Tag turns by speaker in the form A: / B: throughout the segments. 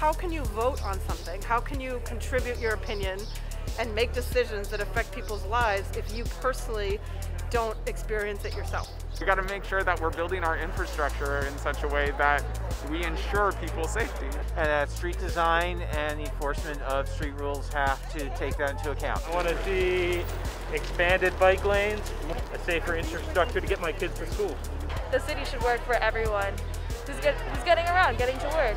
A: how can you vote on something? How can you contribute your opinion and make decisions that affect people's lives if you personally don't experience it yourself?
B: We got to make sure that we're building our infrastructure in such a way that we ensure people's safety.
C: And that street design and the enforcement of street rules have to take that into account.
D: I want to see expanded bike lanes, a safer infrastructure to get my kids to school.
E: The city should work for everyone who's, get, who's getting around, getting to work.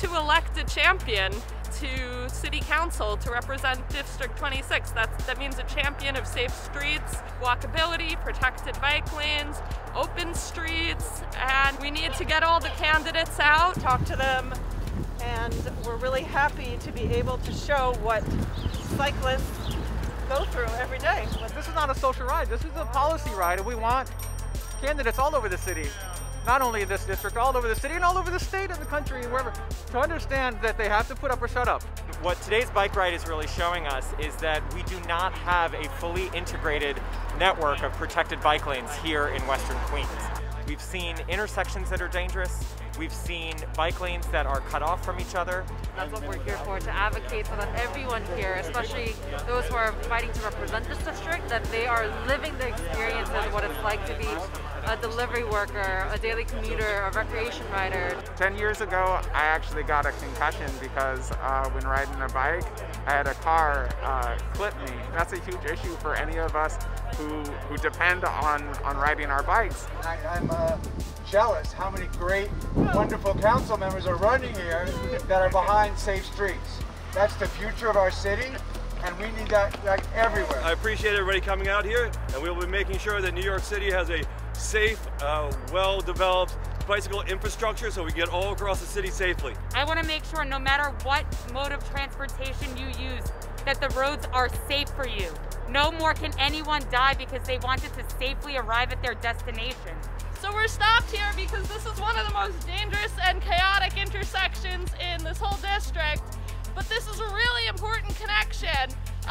F: To elect a champion to City Council to represent District 26. That's, that means a champion of safe streets, walkability, protected bike lanes, open streets, and we need to get all the candidates out.
A: Talk to them, and we're really happy to be able to show what cyclists go through every day.
C: This is not a social ride, this is a policy ride, and we want candidates all over the city not only in this district, all over the city and all over the state and the country and wherever, to understand that they have to put up or shut up.
G: What today's bike ride is really showing us is that we do not have a fully integrated network of protected bike lanes here in Western Queens. We've seen intersections that are dangerous. We've seen bike lanes that are cut off from each other.
E: That's what we're here for, to advocate so that everyone here, especially those who are fighting to represent this district, that they are living the experience of what it's like to be a delivery worker, a daily commuter, a recreation rider.
B: Ten years ago, I actually got a concussion because uh, when riding a bike, I had a car uh, clip me. That's a huge issue for any of us who, who depend on, on riding our bikes.
H: I, am uh, jealous how many great, wonderful council members are running here that are behind safe streets. That's the future of our city and we need that like everywhere.
I: I appreciate everybody coming out here, and we'll be making sure that New York City has a safe, uh, well-developed bicycle infrastructure so we get all across the city safely.
J: I want to make sure no matter what mode of transportation you use, that the roads are safe for you. No more can anyone die because they wanted to safely arrive at their destination.
F: So we're stopped here because this is one of the most dangerous and chaotic intersections in this whole district.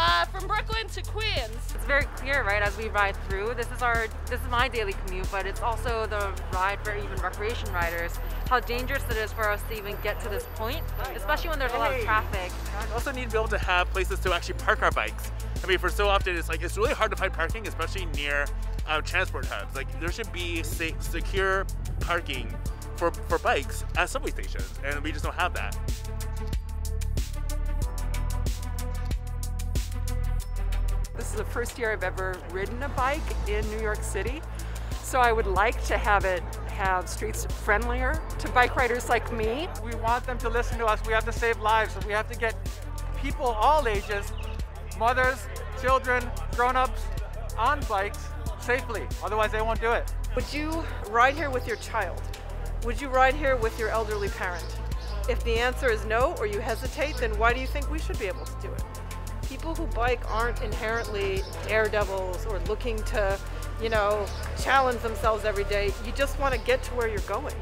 F: Uh, from Brooklyn to Queens.
E: It's very clear, right, as we ride through. This is our, this is my daily commute, but it's also the ride for even recreation riders. How dangerous it is for us to even get to this point, especially when there's a lot of traffic.
K: We also need to be able to have places to actually park our bikes. I mean, for so often, it's like it's really hard to find parking, especially near uh, transport hubs. Like there should be safe, secure parking for for bikes at subway stations, and we just don't have that.
A: This is the first year I've ever ridden a bike in New York City. So I would like to have it have streets friendlier to bike riders like me.
C: We want them to listen to us. We have to save lives. We have to get people all ages, mothers, children, grown-ups, on bikes safely. Otherwise they won't do it.
A: Would you ride here with your child? Would you ride here with your elderly parent? If the answer is no or you hesitate, then why do you think we should be able to do it? People who bike aren't inherently daredevils or looking to, you know, challenge themselves every day. You just want to get to where you're going.